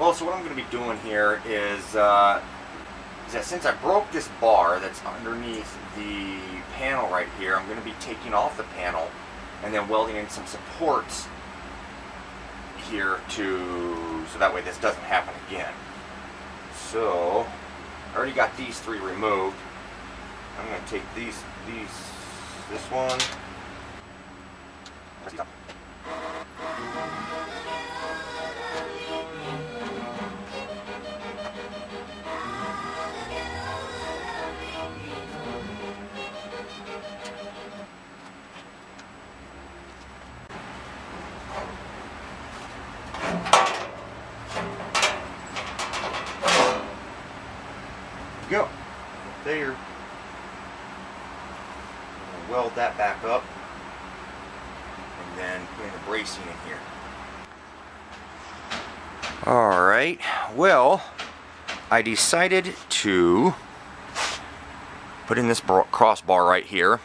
Well, so what I'm going to be doing here is, uh, is that since I broke this bar that's underneath the panel right here, I'm going to be taking off the panel and then welding in some supports here to, so that way this doesn't happen again. So, I already got these three removed. I'm going to take these, these, this one, go. There. Weld that back up. And then put in the bracing in here. Alright, well, I decided to put in this crossbar right here.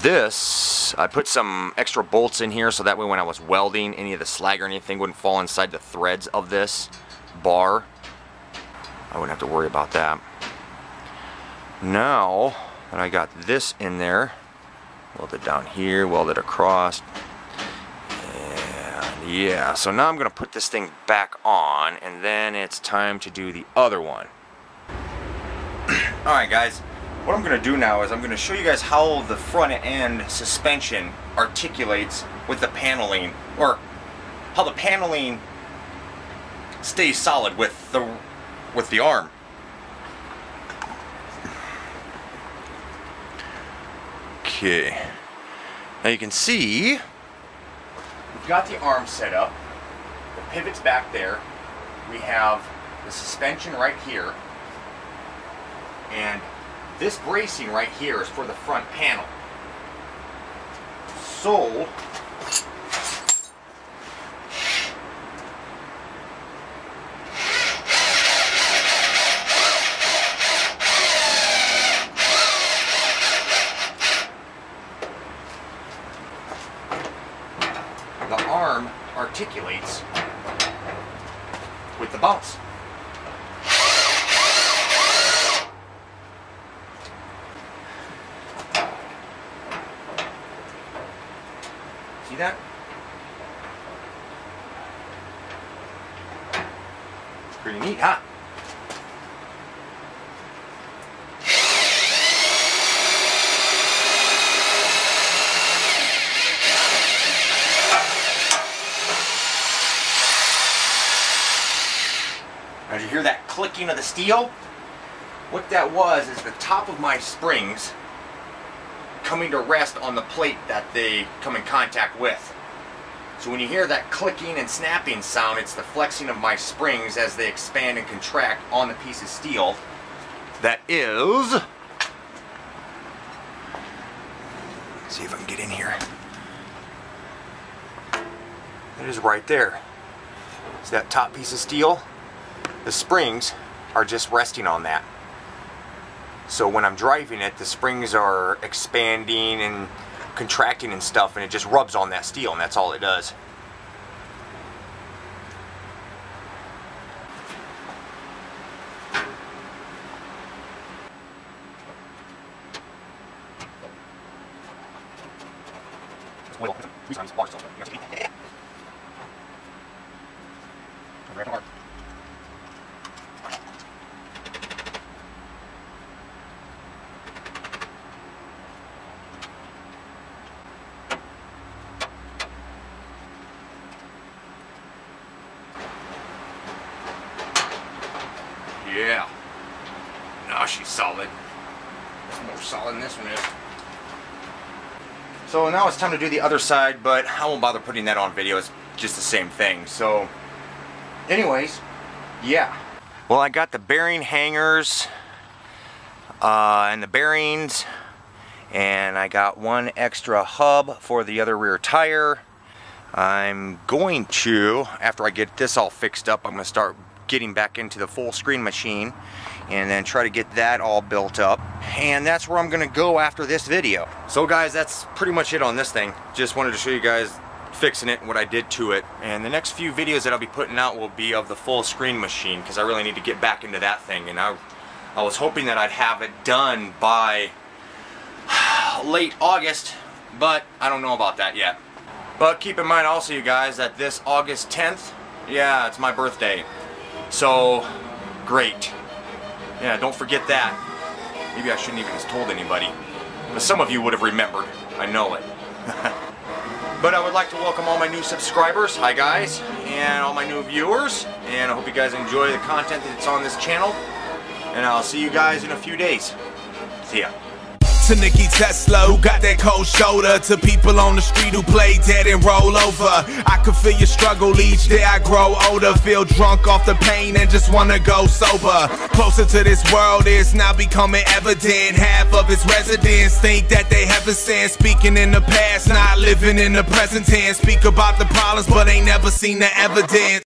This, I put some extra bolts in here so that way when I was welding, any of the slag or anything wouldn't fall inside the threads of this bar. I wouldn't have to worry about that. Now that I got this in there, weld it down here, weld it across, and yeah, so now I'm going to put this thing back on, and then it's time to do the other one. Alright guys, what I'm going to do now is I'm going to show you guys how the front end suspension articulates with the paneling, or how the paneling stays solid with the with the arm. Okay. Now you can see we've got the arm set up. The pivot's back there. We have the suspension right here. And this bracing right here is for the front panel. So, articulates with the bounce. See that? Pretty neat, huh? As you hear that clicking of the steel? What that was is the top of my springs coming to rest on the plate that they come in contact with. So when you hear that clicking and snapping sound, it's the flexing of my springs as they expand and contract on the piece of steel that is... See if I can get in here. It is right there. It's that top piece of steel? The springs are just resting on that. So when I'm driving it, the springs are expanding and contracting and stuff, and it just rubs on that steel, and that's all it does. Yeah. Now she's solid. It's more solid than this one is. So now it's time to do the other side, but I won't bother putting that on video. It's just the same thing. So, anyways, yeah. Well, I got the bearing hangers uh, and the bearings, and I got one extra hub for the other rear tire. I'm going to, after I get this all fixed up, I'm going to start getting back into the full screen machine and then try to get that all built up and that's where I'm gonna go after this video so guys that's pretty much it on this thing just wanted to show you guys fixing it, what I did to it. And the next few videos that I'll be putting out will be of the full screen machine because I really need to get back into that thing. And I, I was hoping that I'd have it done by late August, but I don't know about that yet. But keep in mind also, you guys, that this August 10th, yeah, it's my birthday. So, great. Yeah, don't forget that. Maybe I shouldn't even have told anybody. But some of you would have remembered. I know it. but I would like to welcome all my new subscribers. Hi guys. And all my new viewers. And I hope you guys enjoy the content that's on this channel. And I'll see you guys in a few days. See ya to Nikki Tesla who got that cold shoulder to people on the street who play dead and roll over. I can feel your struggle each day I grow older. Feel drunk off the pain and just wanna go sober. Closer to this world is now becoming evident. Half of its residents think that they have a sense. Speaking in the past not living in the present tense. Speak about the problems but ain't never seen the evidence